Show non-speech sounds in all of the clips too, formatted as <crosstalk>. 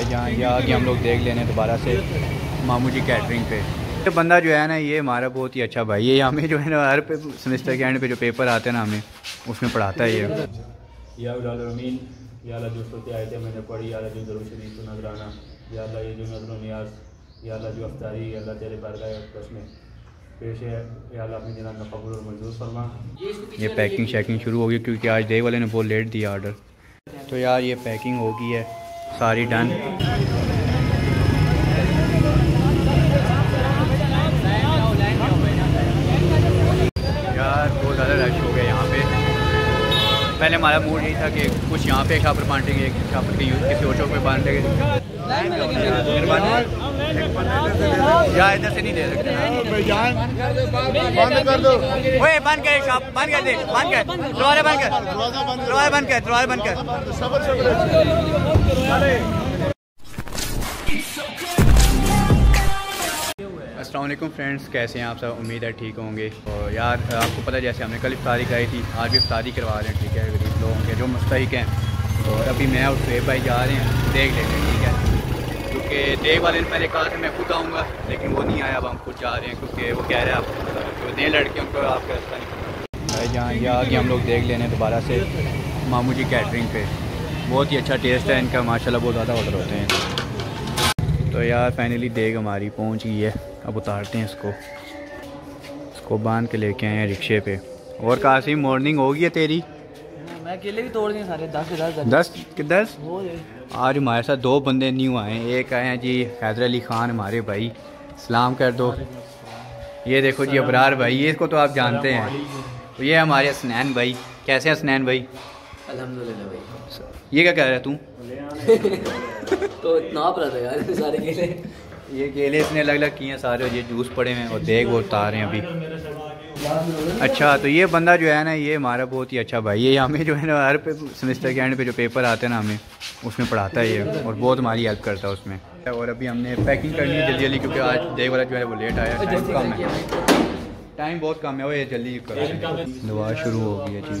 भाई जहाँ ये आगे हम लोग देख लेने दोबारा से मामू जी कैटरिंग पे। ये बंदा जो है ना ये हमारा बहुत ही अच्छा भाई ये हमें जो है ना हर सेमेस्टर के एंड पे जो पेपर आते हैं ना हमें उसमें पढ़ाता है ये। या या जो सोते आए थे मैंने पढ़ी या जो ज़रूर शरीफ को नजराना या ये जो नज़र नियाज या जो अफ्तारी या तेरे बारगाह अक़दस में पेश है या अपनी जनाब में कबूल और मंजूर फरमा। ये पैकिंग शैकिंग शुरू हो गई क्योंकि आज डे वाले ने बहुत लेट दिया ऑर्डर तो यार ये पैकिंग हो गई है। सारी डन। यार बहुत ज़्यादा रश हो गया यहाँ पे। पहले हमारा मूड यही था कि कुछ यहाँ पे छापर बांटेंगे छापर के यूज़ किसी और चौक पे बांटेंगे या इधर से नहीं दे सकते बंद कर दो। ओए बंद कर शॉप बंद कर दे बंद कर। दरवाज़ा बंद कर दरवाज़ा बंद कर दरवाज़ा बंद कर। वालेकुम फ्रेंड्स, कैसे हैं आप सब? उम्मीद है ठीक होंगे। और यार, आपको पता है, जैसे हमने कल इफ्तारी कराई थी, आज भी इफ्तारी करवा रहे हैं, ठीक है? गरीब लोगों के, जो मुस्तक हैं। और अभी मैं और शुएब भाई जा रहे हैं, देख लेते हैं, ठीक है? क्योंकि देख वाले ने पहले कहा था मैं खुद आऊँगा, लेकिन वो नहीं आया, अब हम खुद जा रहे हैं, क्योंकि वो कह रहे हैं आप दे लड़के उनको आपका रास्ता नहीं। भाई जहाँ ये आगे हम लोग देख लेने दोबारा से, मामू जी कैटरिंग पे। बहुत ही अच्छा टेस्ट है इनका माशाल्लाह बहुत ज़्यादा ऑर्डर होते हैं। तो यार फाइनली देग हमारी पहुँच गई है। अब उतारते हैं इसको। इसको बाँध के लेके आए हैं रिक्शे पे। और काशी मॉर्निंग हो गई है तेरी? मैं अकेले भी तोड़ दिए सारे दस दस दस दस? दस आज हमारे साथ दो बंदे न्यू आए हैं। एक आए हैं जी हैदर अली ख़ान हमारे भाई। सलाम कर दो। ये देखो जी अबरार भाई ये इसको तो आप जानते हैं। ये हमारे हसनैन भाई। कैसे हैं हसनैन भाई? अल्हम्दुलिल्लाह भाई। ये क्या कह रहा है तू? <laughs> तो रहा था यार सारे केले। ये केले इसने अलग अलग किए हैं सारे ये जूस पड़े हैं और देख वो उतार रहे हैं अभी। अच्छा तो ये बंदा जो है ना ये हमारा बहुत ही अच्छा भाई ये हमें जो है ना हर सेमेस्टर के एंड पे जो पेपर आते हैं ना हमें उसमें पढ़ाता है ये और बहुत हमारी हेल्प करता है उसमें। और अभी हमने पैकिंग करनी है जल्दी जल्दी क्योंकि आज देख वाला जो है वो लेट आया टाइम कम है। टाइम बहुत कम है वो ये जल्दी करो। दुआ शुरू हो गई है जी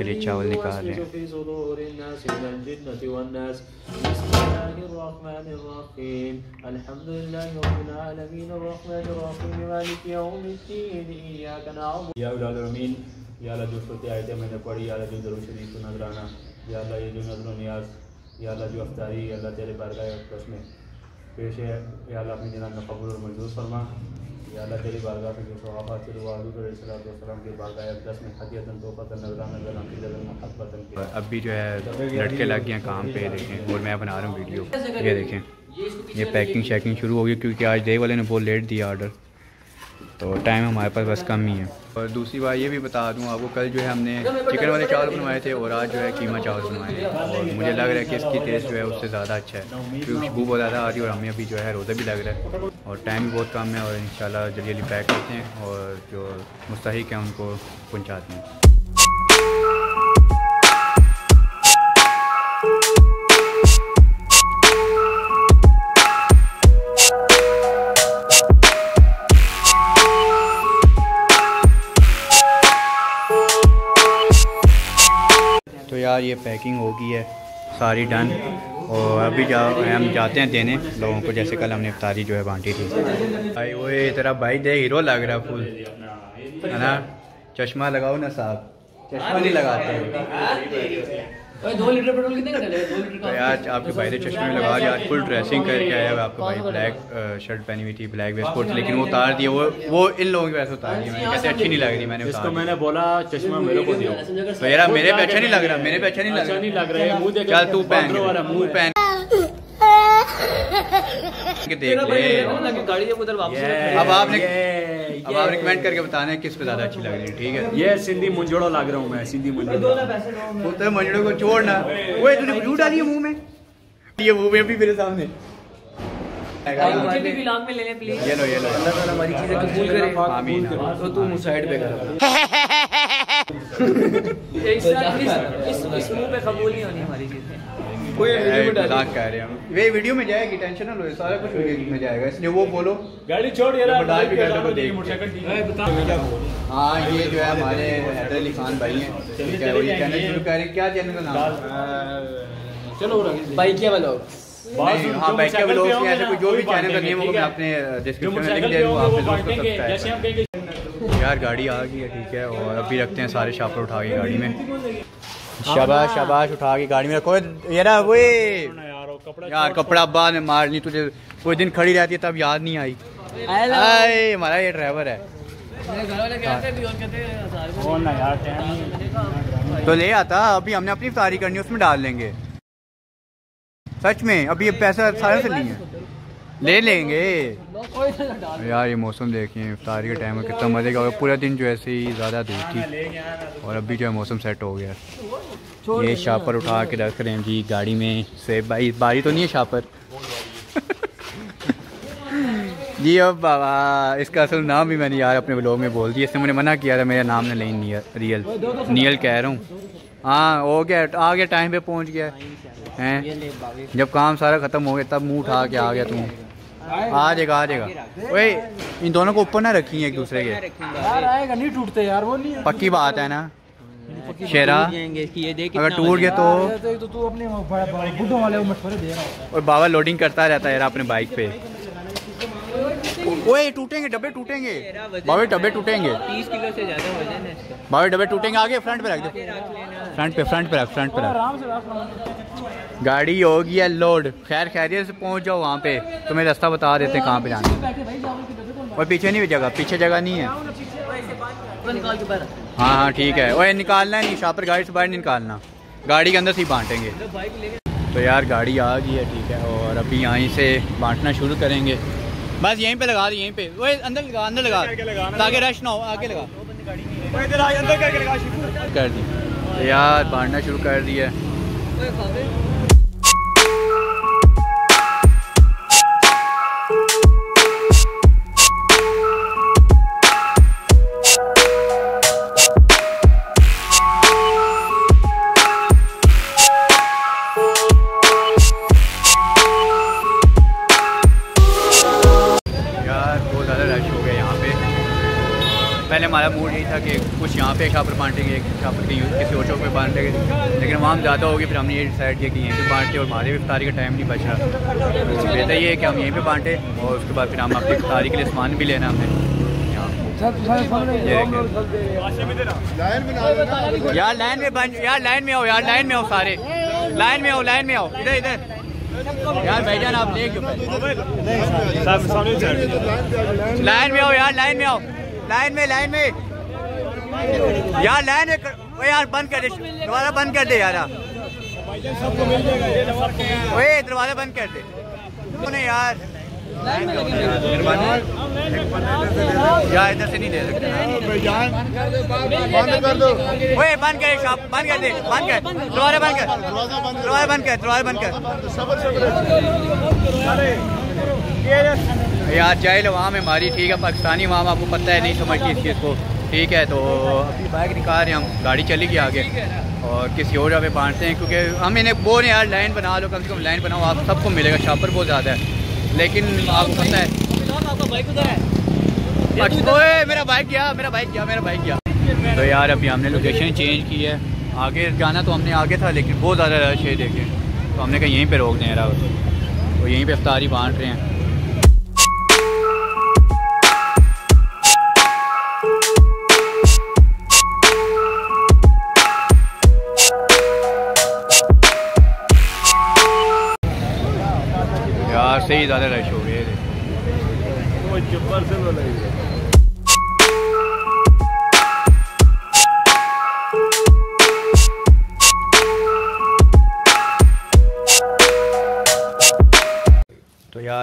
के लिए चावल निकाल रहे हैं। या जो छोटे आयतें मैंने पढ़ी या जो ज़रूर शरीफ नजराना या ये जो नज़र न्याज या जो अफ्तारी अल्लाह तेरे बारगाह में पेश है। या अपनी जना कबूल और मंजूर फरमा। या अल्लाह तेरी बारगाह बारगाह में तोहफतन, नजराना गलम की जगह महब्बतन की अब भी जो है, लड़के लग गए काम पे, देखें। और मैं बना रहा हूँ वीडियो। ये देखें, ये पैकिंग शैकिंग शुरू हो गई, क्योंकि आज डे वाले ने बहुत लेट दिया ऑर्डर तो टाइम हमारे पास बस कम ही है। और दूसरी बात ये भी बता दूँ आपको, कल जो है हमने चिकन वाले चावल बनवाए थे और आज जो है कीमा चावल बनवाए हैं। और मुझे लग रहा है कि इसकी टेस्ट जो है उससे ज़्यादा अच्छा है, क्योंकि खुशबू बहुत ज़्यादा आ रही है और हमें अभी जो है रोज़ा भी लग रहा है। और टाइम भी बहुत कम है और इन जल्दी जल्दी पैक करते हैं और जो मुस्तक हैं उनको पहुँचाते हैं यार, ये पैकिंग हो गई है, सारी डन और अभी जा, हम जाते हैं देने, लोगों को जैसे कल हमने इफ्तारी जो है बांटी थी। भाई, वो तेरा भाई दे हीरो लग रहा फूल है ना? चश्मा लगाओ ना साहब। चश्मा नहीं लगाते। दो लीटर पेट्रोल कितने का डलेगा दो लीटर का आज आपके भाई ने चश्मे में लगा दिया आज फुल ड्रेसिंग करके आया हुआ आपका भाई। ब्लैक शर्ट पहनी हुई थी ब्लैक वेस्टकोट लेकिन वो उतार दिया वो वो इन लोगों की वजह से उतार दिया। मैंने कैसे अच्छी नहीं लग रही मैंने उसको मैंने बोला चश्मा मेरे को दियो। दिया। तो यार मेरे पे अच्छा नहीं लग रहा मेरे पे अच्छा नहीं लग अच्छा रहा नहीं लग रहा है मुँह देख चल तू पहन मुँह पहन देख ले। ना, कि गाड़ी जब उधर वापस ये- अब आपने अब आप रिकमेंड करके बताना है किस पे ज़्यादा अच्छी लग रही है ठीक है? ये सिंधी मुंजोड़ा लग रहा हूँ मैं सिंधी मुंजोड़ा। पुत्र तो को छोड़ना वो तूने क्यों डाली है मुँह में? ये मुँह में भी मेरे सामने। मुझे भी में ले ले प्लीज़ ये लो ये लो। अल्लाह ताला हमारी चीज़ें कबूल करे। आमीन तो तू मुँह साइड पे कर। <laughs> इस इस मुँह पे कबूल नहीं होनी हमारी चीज़ें। रहे हम। वे वीडियो में जाएगी टेंशन ना लो सारा कुछ वीडियो में जाएगा इसलिए वो बोलो। गाड़ी छोड़ यार बता भी को देख। मोटरसाइकिल ठीक है। हाँ? ये जो है हमारे हैदर अली खान भाई हैं। ठीक है वो ये चैनल शुरू कर। रहे हैं क्या चैनल का नाम? चलो वालों नहीं, हाँ बैक के ब्लॉग में ऐसे कोई जो भी चैनल का नेम होगा मैं अपने डिस्क्रिप्शन में लिख दे दूँगा आप ज़रूर उसको जैसे हम सब्सक्राइब यार गाड़ी आ गई है ठीक है और अभी रखते हैं सारे शापर उठा के गाड़ी में। शाबाश शाबाश उठा के गाड़ी में रखो। ये ना वो यार वो कपड़ा यार कपड़ा बाद में मार ली तुझे। कोई दिन खड़ी रहती है तब याद नहीं आई। आए हमारा ये ड्राइवर है। मेरे घर वाले कहते भी और कहते हज़ार को और ना यार टाइम तो ले आता अभी हमने अपनी तारी करनी है उसमें डाल लेंगे। सच में अभी ये पैसा सारे से लिए ले लेंगे। यार ये मौसम देखिए इफ्तारी के टाइम में कितना मज़े का पूरा दिन जो ऐसे ही ज़्यादा धूप थी और अभी जो है मौसम सेट हो गया। ये शापर उठा के रख रहे हैं जी गाड़ी में से। भाई बारी तो नहीं है शापर। <laughs> जी अब बाबा इसका असल नाम भी मैंने यार अपने ब्लॉग में बोल दिया। इसने मुझे मना किया था मेरा नाम ने नहीं नियल रियल। नियल कह रहा हूँ। हाँ हो गया आ गया टाइम पे पहुँच गया। हैं? जब काम सारा ख़त्म हो गया तब मुँह उठा के आ गया तू। आ जाएगा आ जाएगा। ओए इन दोनों को ऊपर ना रखी है एक दूसरे के। यार आएगा नहीं टूटते यार वो नहीं पक्की बात है ना? शेरा। अगर टूट गया तो तो तो तू अपने बुढ़ों वाले मशवरे दे रहा है। और बाबा लोडिंग करता रहता है यार अपने बाइक पे। ओए टूटेंगे डब्बे टूटेंगे। बाबे डब्बे टूटेंगे। तीस किलो से ज़्यादा वज़न है बाबे डब्बे टूटेंगे आगे फ्रंट पे रख दो। फ्रंट पे फ्रंट पे रख फ्रंट पे रख। आराम से रख गाड़ी होगी है लोड खैर खैरियत से पहुँच जाओ वहाँ पे। तुम्हें रास्ता बता देते हैं कहाँ पे जाना और पीछे नहीं हुई जगह पीछे जगह नहीं है। तो निकाल के बाहर हाँ हाँ ठीक है। ओए निकालना है नहीं शापर गाड़ी से बाहर नहीं निकालना। गाड़ी के अंदर से ही बांटेंगे। तो यार गाड़ी आ गई है ठीक है और अभी यहीं से बांटना शुरू करेंगे। बस यहीं पे लगा दी यहीं पे। वो अंदर लगा अंदर लगा। ताकि रश ना हो आगे लगा। कर दी। तो यार बांटना शुरू कर दिया हमारा मूड यही था कि कुछ यहाँ पे शापर बांटेंगे एक शापर कहीं किसी और चौक पे बांटेंगे लेकिन वहाँ हम ज़्यादा हो गए फिर हमने ये डिसाइड किया कि यहीं पे बांटे और हमारे भी इफ्तारी का टाइम नहीं बच रहा तो बेहतर ये है कि हम यहीं पे बांटे और उसके बाद फिर हम अपनी इफ्तारी के लिए सामान भी लेना देखिए। यार लाइन में बन यार लाइन में आओ यार लाइन में आओ सारे। लाइन में आओ लाइन में आओ। इधर इधर। यार भाईजान आप ले। क्यों लाइन में आओ यार लाइन में आओ। लाइन में लाइन में। यार लाइन में कर, यार बंद कर दे दरवाज़ा बंद कर दे यार। ओए दरवाज़ा बंद कर दे। नहीं यार। यार इधर से नहीं दे सकते। बंद कर दो। ओए बंद कर शॉप बंद कर दे बंद कर। दरवाज़ा बंद कर। दरवाज़ा बंद कर दरवाज़ा बंद कर। यार चाहे वहाँ में मारी ठीक है पाकिस्तानी वहाँ आपको पता है नहीं समझती इस चीज़ को ठीक है तो अभी बाइक निकाल रहे हैं हम गाड़ी चली गई आगे। और किसी और जगह बांटते हैं क्योंकि हम इन्हें बोल रहे हैं यार लाइन बना लो कम से कम लाइन बनाओ आप सबको मिलेगा शापर बहुत ज़्यादा है। लेकिन आपको पता है आपका बाइक है। ओए मेरा बाइक गया मेरा बाइक गया मेरा बाइक गया। तो यार अभी हमने लोकेशन चेंज की है। आगे जाना तो हमने आगे था लेकिन बहुत ज़्यादा रश है देखें। तो हमने कहा यहीं पे रोक दें यार तो यहीं पे अफ्तारी बांट रहे हैं। ज़्यादा रश हो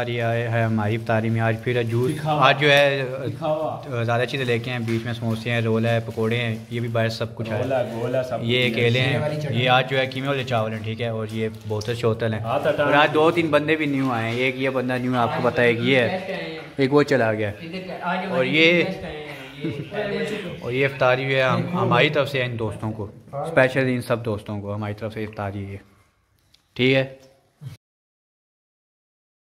ये आए है हमारी इफ्तारी में आज फिर जूस आज जो है ज़्यादा चीज़ें लेके हैं बीच में समोसे हैं रोल है पकोड़े हैं ये भी बाहर सब कुछ है। गोला गोला सब ये केले हैं ये आज जो है कीमे वाले चावल हैं ठीक है और ये बोतल शोतल हैं। हाँ, तो और आज दो तीन बंदे भी न्यू आए हैं एक ये बंदा न्यू आपको पता है एक ये है एक वो चला गया। और ये <laughs> और ये इफ्तारी है हम हमारी तरफ़ से इन दोस्तों को। स्पेशल इन सब दोस्तों को हमारी तरफ़ से इफ्तारी है। ठीक है?